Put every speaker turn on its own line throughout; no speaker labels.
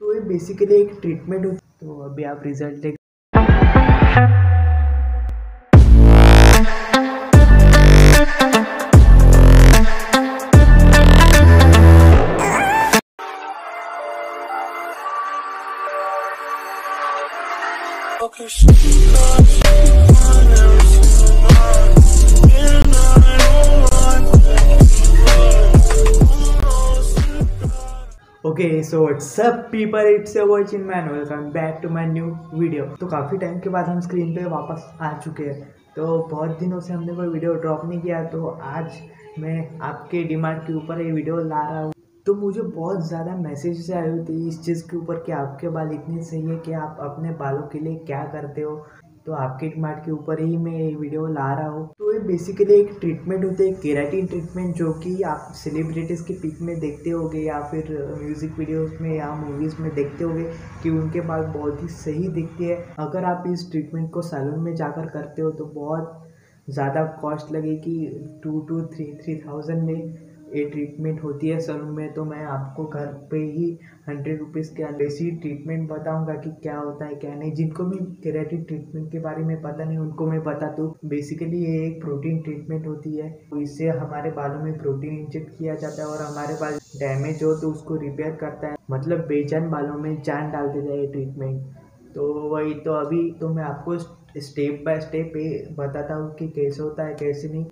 तो ये बेसिकली एक ट्रीटमेंट होती तो अभी आप रिज़ल्ट देख okay so what's up people it's a watch in man welcome back to my new video तो काफ़ी टाइम के बाद हम स्क्रीन पे वापस आ चुके हैं। तो बहुत दिनों से हमने कोई वीडियो ड्रॉप नहीं किया। तो आज मैं आपके डिमांड के ऊपर ये वीडियो ला रहा हूँ। तो मुझे बहुत ज़्यादा मैसेज आए हुए थे इस चीज़ के ऊपर कि आपके बाल इतने सही है कि आप अपने बालों के लिए क्या करते हो। तो आपके डिमांड के ऊपर ही मैं ये वीडियो ला रहा हूँ। तो ये बेसिकली एक ट्रीटमेंट होता है केराटिन ट्रीटमेंट जो कि आप सेलिब्रिटीज़ के पिक में देखते होगे या फिर म्यूज़िक वीडियोस में या मूवीज़ में देखते होगे कि उनके बाल बहुत ही सही दिखते हैं। अगर आप इस ट्रीटमेंट को सैलून में जाकर करते हो तो बहुत ज़्यादा कॉस्ट लगेगी two two three three thousand में। ये ट्रीटमेंट होती है सलून में तो मैं आपको घर पे ही हंड्रेड रुपीज़ के ऐसी ट्रीटमेंट बताऊँगा कि क्या होता है, क्या नहीं। जिनको भी केराटिन ट्रीटमेंट के बारे में पता नहीं, उनको मैं बता दूँ। बेसिकली ये एक प्रोटीन ट्रीटमेंट होती है तो इससे हमारे बालों में प्रोटीन इंजेक्ट किया जाता है और हमारे बाल डैमेज हो तो उसको रिपेयर करता है। मतलब बेजान बालों में जान डाल देता है ये ट्रीटमेंट तो वही तो अभी तो मैं आपको स्टेप बाय स्टेप ये बताता हूँ कि कैसे होता है, कैसे नहीं।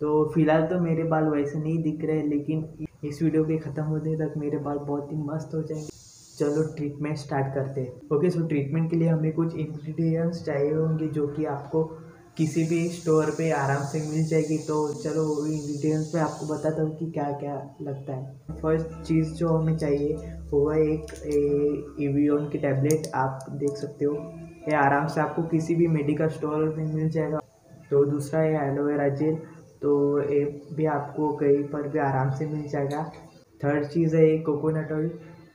तो फ़िलहाल तो मेरे बाल वैसे नहीं दिख रहे, लेकिन इस वीडियो के ख़त्म होने तक मेरे बाल बहुत ही मस्त हो जाएँगे। चलो ट्रीटमेंट स्टार्ट करते हैं। ओके सो ट्रीटमेंट के लिए हमें कुछ इंग्रेडिएंट्स चाहिए होंगे जो कि आपको किसी भी स्टोर पे आराम से मिल जाएगी। तो चलो, वो इंग्रेडिएंट्स में आपको बताता हूँ कि क्या क्या लगता है। फ़र्स्ट चीज़ जो हमें चाहिए, वो है एक एवियन की टैबलेट आप देख सकते हो, ये आराम से आपको किसी भी मेडिकल स्टोर में मिल जाएगा। तो दूसरा है एलोवेरा जेल तो ये भी आपको कहीं पर भी आराम से मिल जाएगा। थर्ड चीज़ है ये कोकोनट ऑयल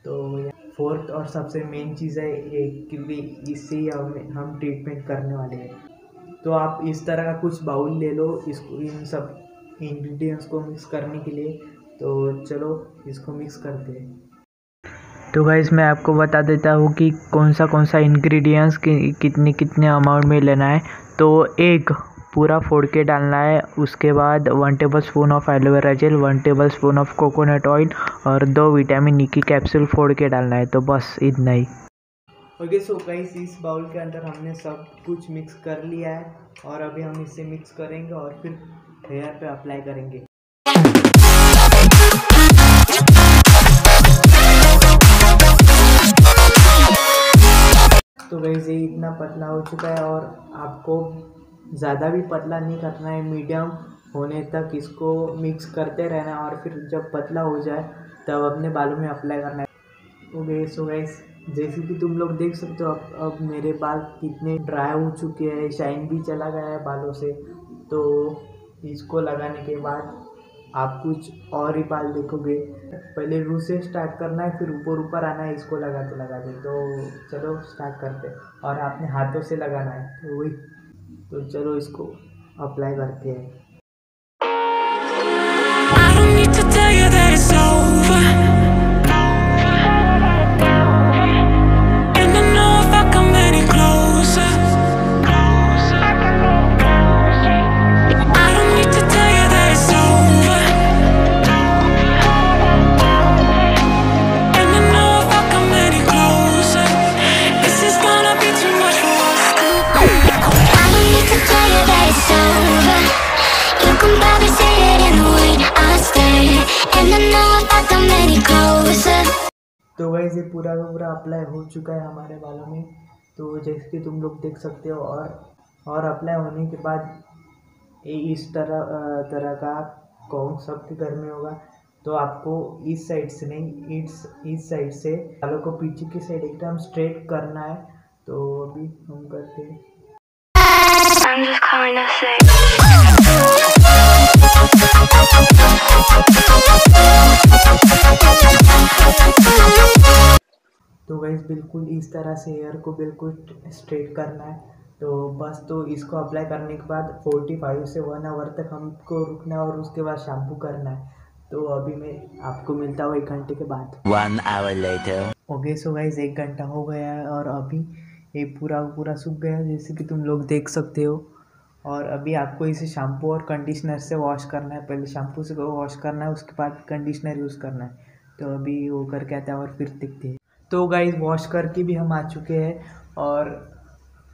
तो फोर्थ और सबसे मेन चीज़ है ये क्योंकि इससे ही हम हम ट्रीटमेंट करने वाले हैं। तो आप इस तरह का कुछ बाउल ले लो इसको इन सब इंग्रेडिएंट्स को मिक्स करने के लिए। तो चलो इसको मिक्स करते हैं।
तो गाइज़ मैं आपको बता देता हूँ कि कौन सा कौन सा इंग्रेडिएंट्स कि, कितने कितने अमाउंट में लेना है। तो एक पूरा फोड़ के डालना है। उसके बाद one tablespoon of aloe vera gel one tablespoon of coconut oil और दो विटामिन ई की कैप्सूल फोड़ के डालना है। तो बस इतना ही।
ओके सो गाइस इस बाउल के अंदर हमने सब कुछ मिक्स कर लिया है और अभी हम इसे मिक्स करेंगे और फिर हेयर पे अप्लाई करेंगे। तो वैसे इतना पतला हो चुका है और आपको ज़्यादा भी पतला नहीं करना है, मीडियम होने तक इसको मिक्स करते रहना है और फिर जब पतला हो जाए, तब अपने बालों में अप्लाई करना है। ओके सो गैस जैसे कि तुम लोग देख सकते हो, अब अब मेरे बाल कितने ड्राई हो चुके हैं शाइन भी चला गया है बालों से। तो इसको लगाने के बाद आप कुछ और ही बाल देखोगे। पहले रू से स्टार्ट करना है, फिर ऊपर ऊपर आना है, इसको लगाते लगाते तो चलो स्टार्ट करते और आपने हाथों से लगाना है। तो वही तो चलो इसको अप्लाई करते हैं। तो वैसे ये पूरा का पूरा अप्लाई हो चुका है हमारे बालों में। तो जैसे कि तुम लोग देख सकते हो और और अप्लाई होने के बाद इस तरह तरह का कौन सबके घर में होगा। तो आपको इस साइड से नहीं, इस इस साइड से बालों को पीछे की साइड एकदम स्ट्रेट करना है। तो अभी हम करते हैं। तो वैसे बिल्कुल इस तरह से हेयर को बिल्कुल स्ट्रेट करना है। तो बस तो इसको अप्लाई करने के बाद 45 से वन आवर तक हमको रुकना है और उसके बाद शैम्पू करना है। तो अभी मैं आपको मिलता हूँ एक घंटे के बाद।
One hour later.
Okay so guys एक घंटा हो गया है और अभी ये पूरा पूरा सूख गया है, जैसे कि तुम लोग देख सकते हो और अभी आपको इसे शैम्पू और कंडीशनर से वॉश करना है। पहले शैम्पू से वॉश करना है, उसके बाद कंडीशनर यूज़ करना है। तो अभी वो करके आते है और फिर दिखती है। तो गाइज़ वॉश करके भी हम आ चुके हैं और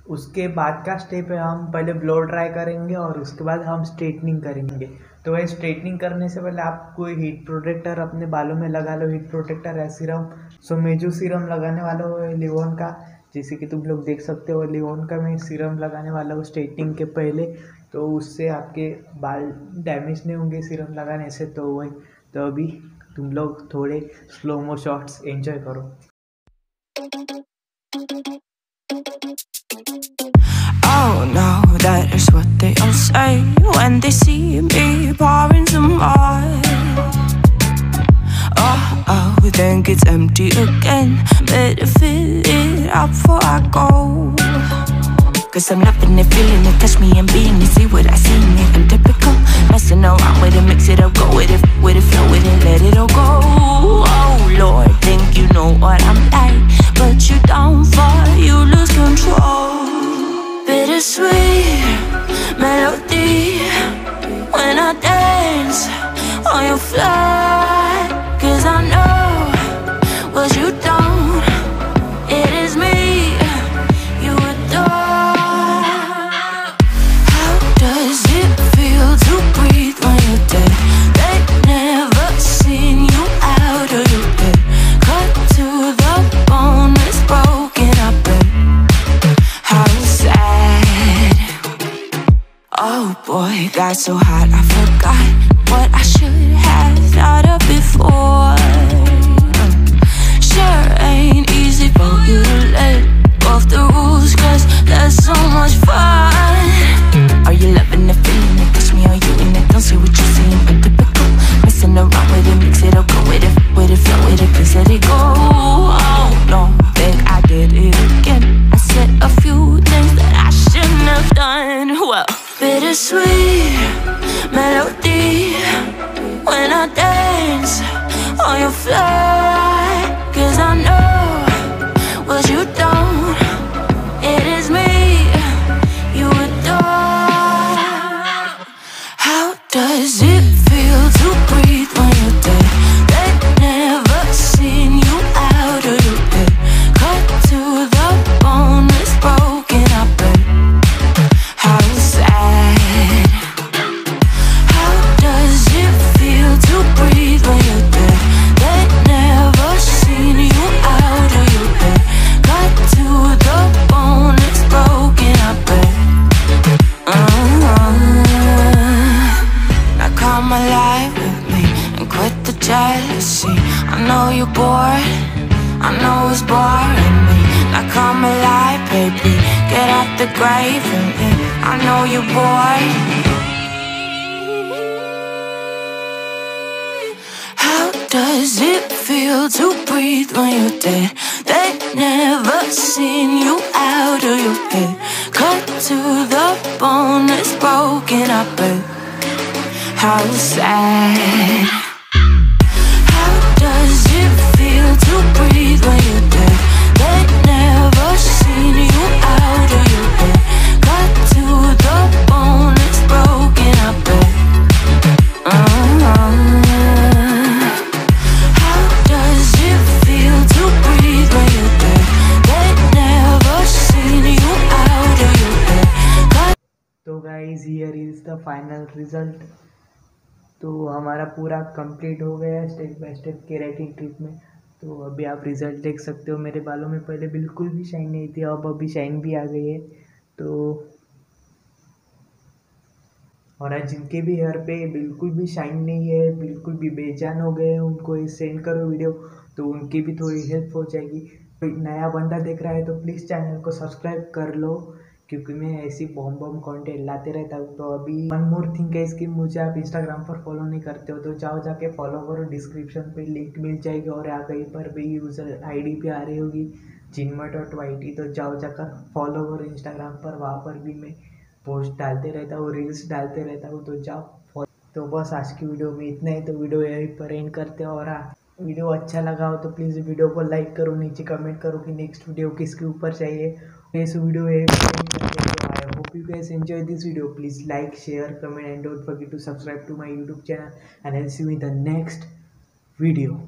उसके बाद का स्टेप है, हम पहले ब्लो ड्राई करेंगे और उसके बाद हम स्ट्रेटनिंग करेंगे। तो वही स्ट्रेटनिंग करने से पहले आप कोई हीट प्रोटेक्टर अपने बालों में लगा लो। हीट प्रोटेक्टर है सीरम सो मैं जो सीरम लगाने वाला हो लिवोन का। जैसे कि तुम लोग देख सकते हो लिवोन का मैं सीरम लगाने वाला हूँ स्ट्रेटनिंग के पहले तो उससे आपके बाल डैमेज नहीं होंगे सीरम लगाने से तो वही तो अभी तुम लोग थोड़े स्लो मो शॉट्स एंजॉय करो
Oh that is what they all say, when they see me pouring some more. Oh, oh, think it's empty again. Better fill it up before I go. Cause I'm loving it, feeling it, touch me and being it. See what I see in it. I'm typical, messing around with it, mix it up, go with it, with it, flow with it, let it all go. Oh Lord, think you know what I'm like, but you don't fall, you lose control. Bittersweet melody when I dance on your fly. Got so hot I forgot bittersweet melody when I dance on your fly. The grave and. I know you boy. How does it feel to breathe when you're dead? They never seen you out of your head. Cut to the bone, it's broken up. How
sad. Final result तो हमारा पूरा complete हो गया है step by step keratin में। तो अभी आप रिज़ल्ट देख सकते हो मेरे बालों में। पहले बिल्कुल भी शाइन नहीं थी, अब अभी शाइन भी आ गई है। तो और आज जिनके भी हेयर पे बिल्कुल भी शाइन नहीं है, बिल्कुल भी बेजान हो गए हैं, उनको सेंड करो वीडियो तो उनकी भी थोड़ी हेल्प हो जाएगी। कोई नया बंदा देख रहा है तो प्लीज़ चैनल को सब्सक्राइब कर लो। क्योंकि मैं ऐसी बॉम बॉम कंटेंट लाते रहता हूँ तो अभी वन मोर थिंग है इसकी मुझे आप इंस्टाग्राम पर फॉलो नहीं करते हो तो जाओ जाके फॉलो करो डिस्क्रिप्शन पे लिंक मिल जाएगी और यहाँ कहीं पर भी यूज़र आईडी पे आ रही होगी जिनमा डॉट वाई टी तो जाओ जाकर फॉलो करो इंस्टाग्राम पर वहाँ पर भी मैं पोस्ट डालते रहता हूँ रील्स डालते रहता हूँ तो जाओ फॉलो तो बस आज की वीडियो में इतना ही तो वीडियो यहीं पर एंड करते हैं और हाँ, वीडियो अच्छा लगा हो तो प्लीज़ वीडियो को लाइक करो नीचे कमेंट करो कि नेक्स्ट वीडियो किसके ऊपर चाहिए। nice video I hope you guys enjoyed this video. Please like share comment and don't forget to subscribe to my youtube channel. And I'll see you in the next video.